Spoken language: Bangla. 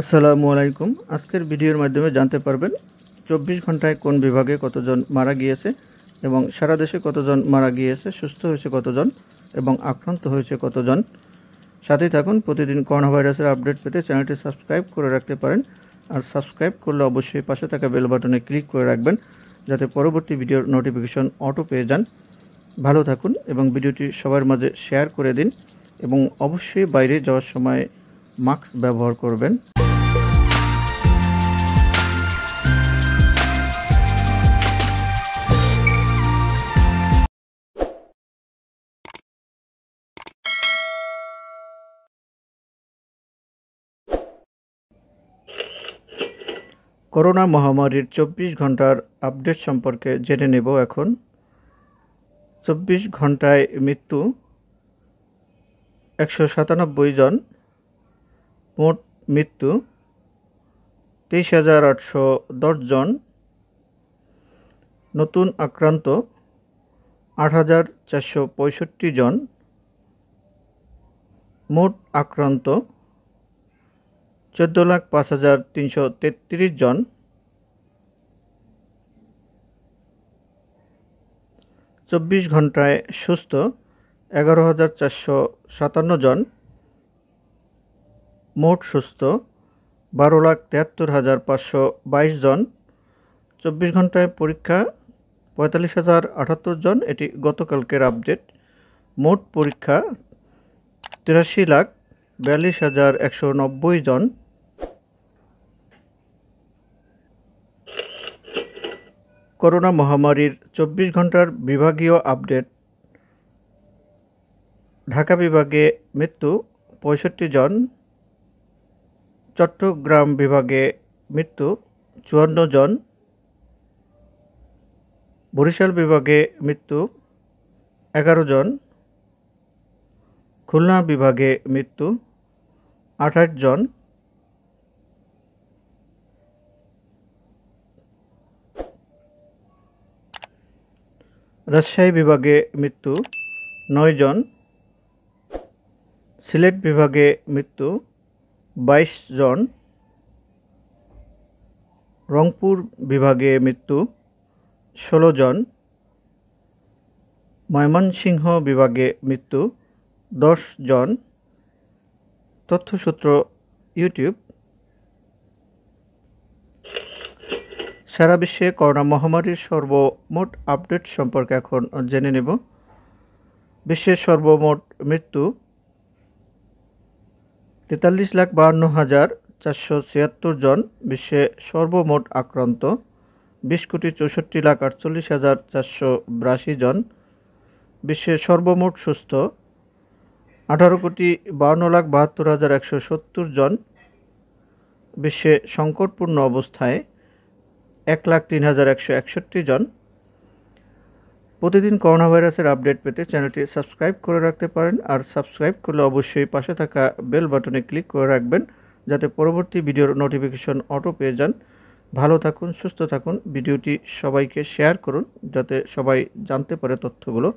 আসসালামু আলাইকুম। আজকের ভিডিওর মাধ্যমে জানতে পারবেন, চব্বিশ ঘন্টায় কোন বিভাগে কতজন মারা গিয়েছে এবং সারা দেশে কতজন মারা গিয়েছে, সুস্থ হয়েছে কতজন এবং আক্রান্ত হয়েছে কতজন। সাথেই থাকুন, প্রতিদিন করোনা ভাইরাসের আপডেট পেতে চ্যানেলটি সাবস্ক্রাইব করে রাখতে পারেন আর সাবস্ক্রাইব করলে অবশ্যই পাশে থাকা বেল বাটনে ক্লিক করে রাখবেন যাতে পরবর্তী ভিডিওর নোটিফিকেশন অটো পেয়ে যান। ভালো থাকুন এবং ভিডিওটি সবার মাঝে শেয়ার করে দিন এবং অবশ্যই বাইরে যাওয়ার সময় মাস্ক ব্যবহার করবেন। করোনা মহামারীর চব্বিশ ঘণ্টার আপডেট সম্পর্কে জেনে নেব এখন। চব্বিশ ঘন্টায় মৃত্যু একশো সাতানব্বই জন, মোট মৃত্যু তেইশ হাজার আটশো দশ জন। নতুন আক্রান্ত আট হাজার চারশো পঁয়ষট্টি জন, মোট আক্রান্ত চোদ্দ লাখ পাঁচ হাজার তিনশো তেত্রিশ জন। চব্বিশ ঘন্টায় সুস্থ, এগারো হাজার চারশো সাতান্ন জন। মোট সুস্থ, বারো লাখ তেহাত্তর হাজার পাঁচশো বাইশ জন। চব্বিশ ঘন্টায় পরীক্ষা, পঁয়তাল্লিশ হাজার আটাত্তর জন। এটি গতকালকের আপডেট। মোট পরীক্ষা, তিরাশি লাখ বিয়াল্লিশ হাজার একশো নব্বই জন। করোনা মহামারীর চব্বিশ ঘণ্টার বিভাগীয় আপডেট। ঢাকা বিভাগে মৃত্যু পঁয়ষট্টি জন। চট্টগ্রাম বিভাগে মৃত্যু চুয়ান্ন জন। বরিশাল বিভাগে মৃত্যু এগারো জন। খুলনা বিভাগে মৃত্যু আঠাশ জন। রাজশাহী বিভাগে মৃত্যু, নয় জন। সিলেট বিভাগে মৃত্যু, বাইশ জন। রংপুর বিভাগে মৃত্যু, ষোলো জন। ময়মনসিংহ বিভাগে মৃত্যু, দশ জন। তথ্যসূত্র ইউটিউব সারা বিশ্বে করোনা মহামারীর সর্বমোট আপডেট সম্পর্কে এখন জেনে নেব। বিশ্বের সর্বমোট মৃত্যু তেতাল্লিশ লাখ বাহান্ন হাজার চারশো ছিয়াত্তর জন, বিশ্বে সর্বমোট আক্রান্ত বিশ কোটি চৌষট্টি লাখ আটচল্লিশ হাজার চারশো বিরাশি জন, বিশ্বে সর্বমোট সুস্থ আঠারো কোটি বাউন্ন লাখ বাহাত্তর হাজার একশো সত্তর জন, বিশ্বে সংকটপূর্ণ অবস্থায় এক লাখ তিন হাজার একশো একষট্টি জন। প্রতিদিন করোনা ভাইরাসের আপডেট পেতে চ্যানেলটি সাবস্ক্রাইব করে রাখতে পারেন আর সাবস্ক্রাইব করলে অবশ্যই পাশে থাকা বেল বাটনে ক্লিক করে রাখবেন যাতে পরবর্তী ভিডিওর নোটিফিকেশন অটো পেয়ে যান। ভালো থাকুন, সুস্থ থাকুন। ভিডিওটি সবাইকে শেয়ার করুন যাতে সবাই জানতে পারে তথ্যগুলো।